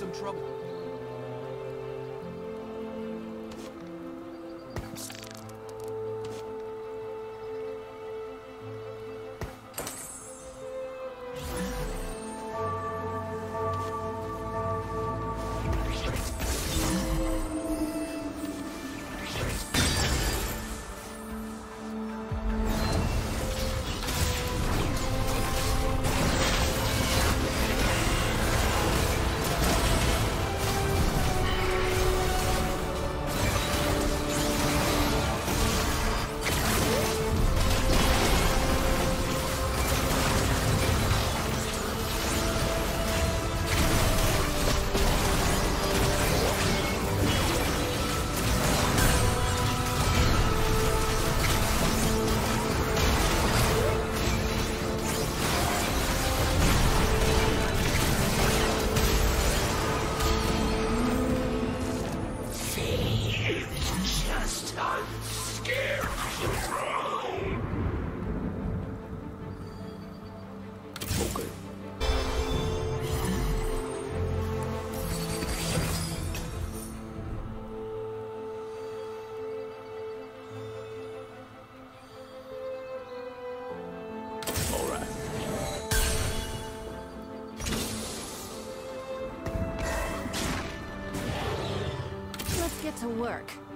some trouble. Get to work.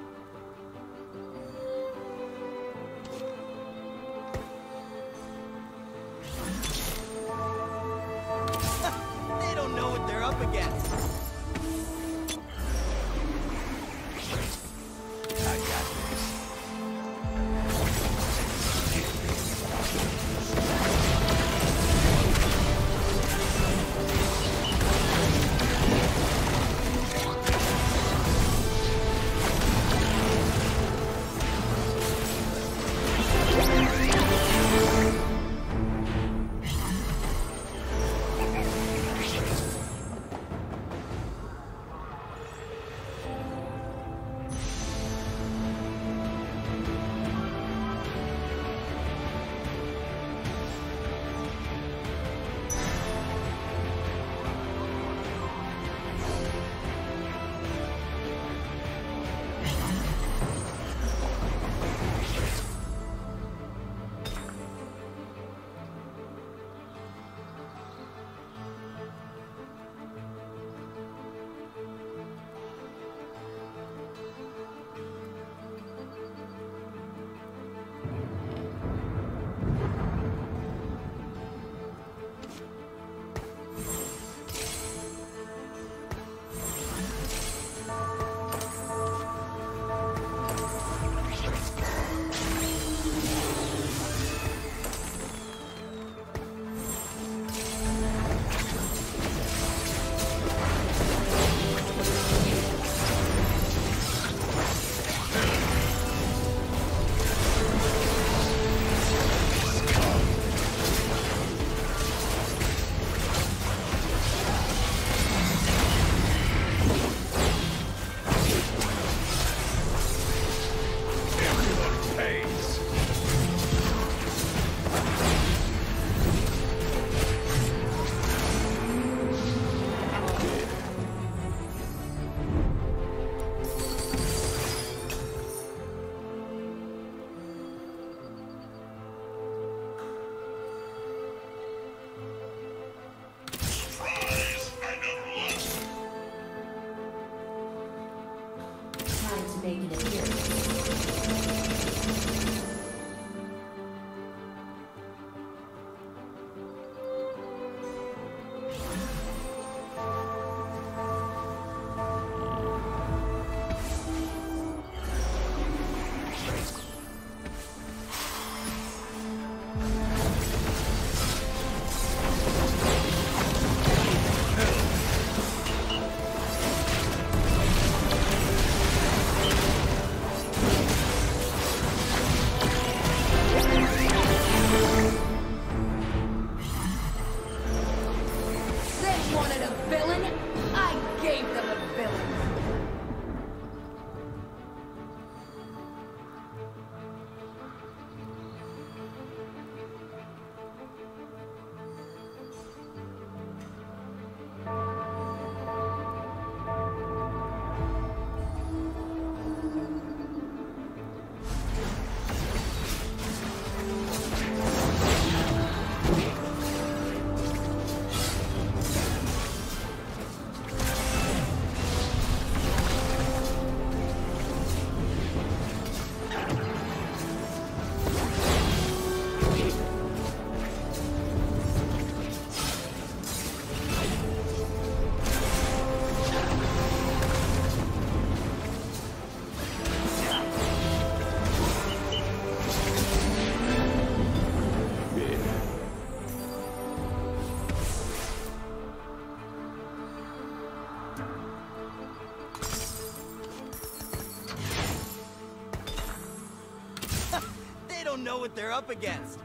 What they're up against.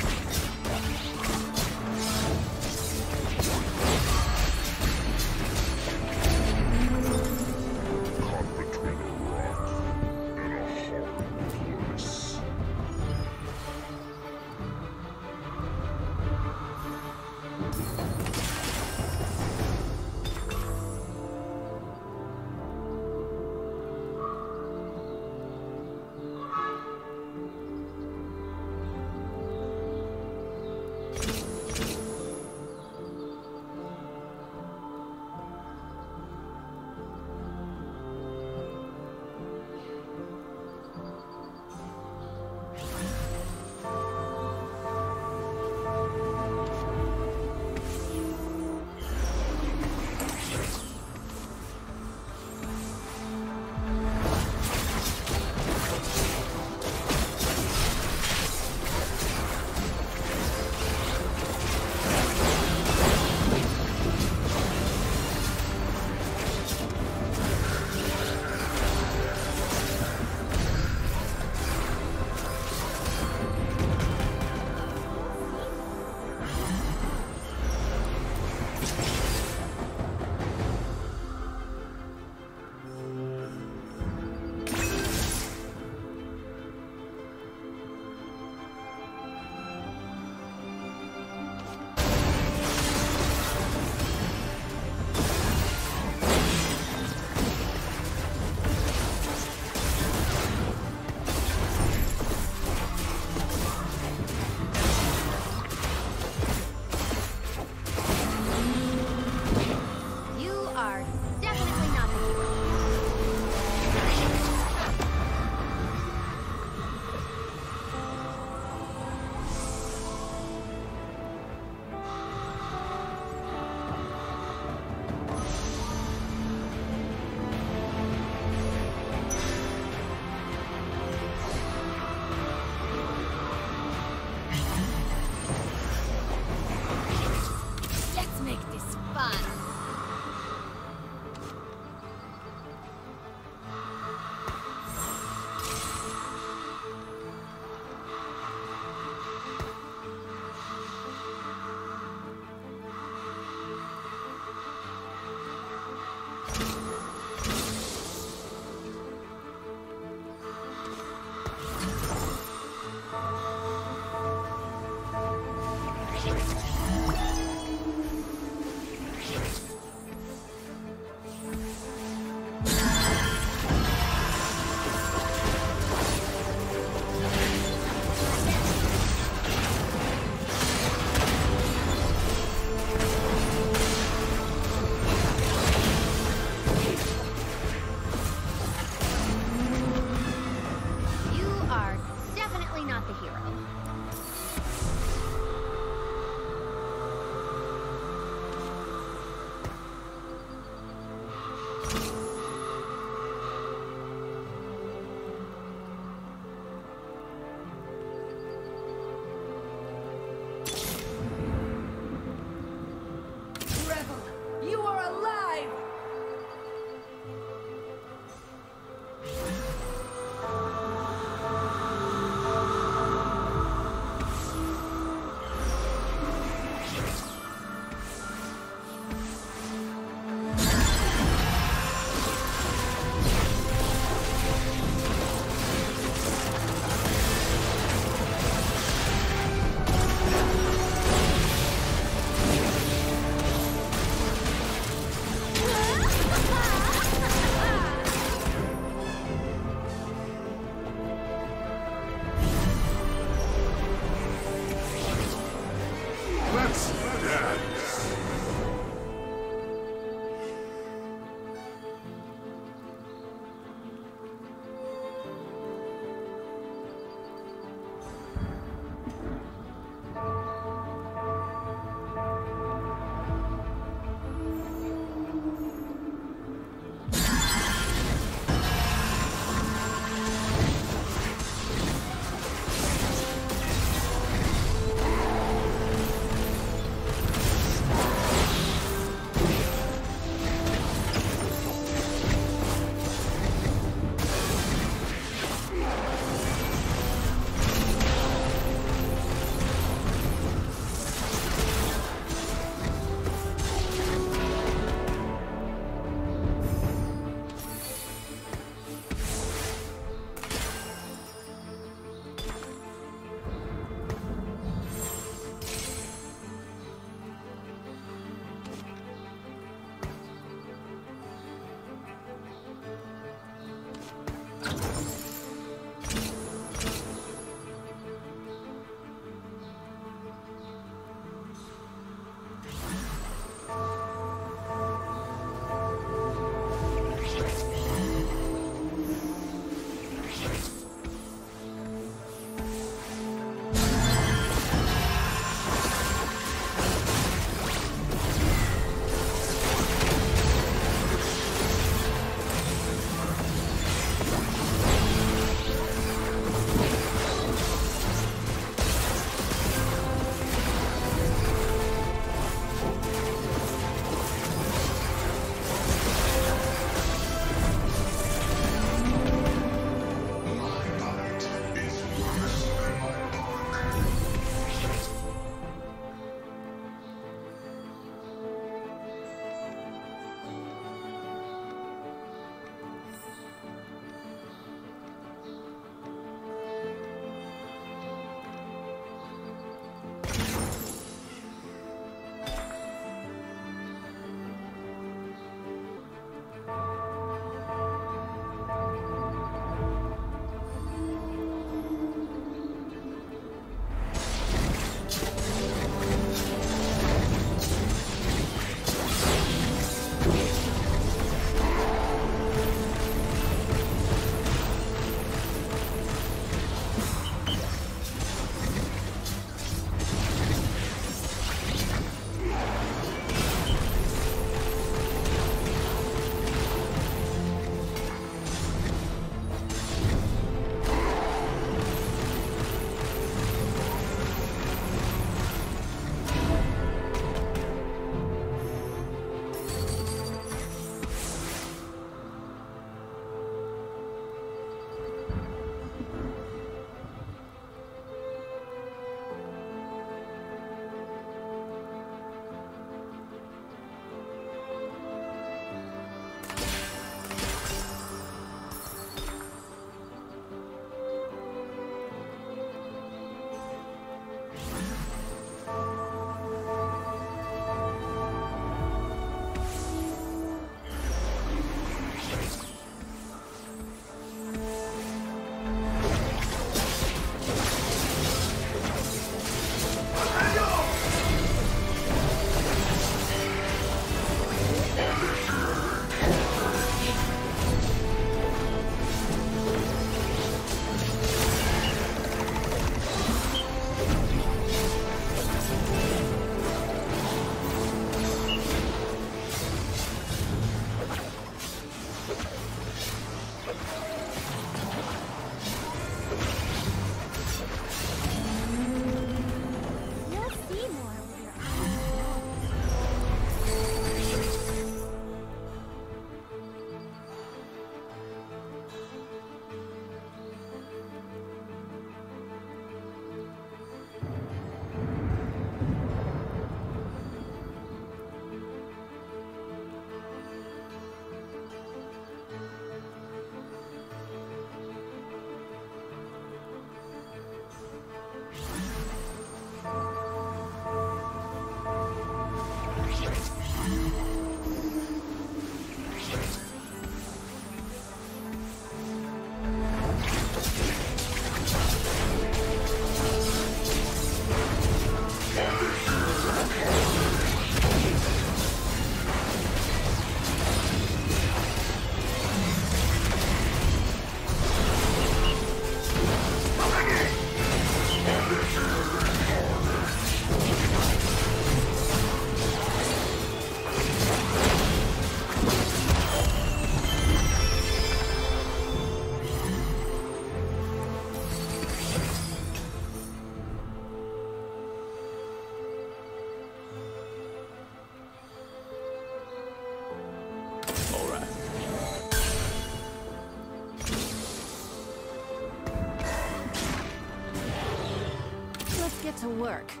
To work.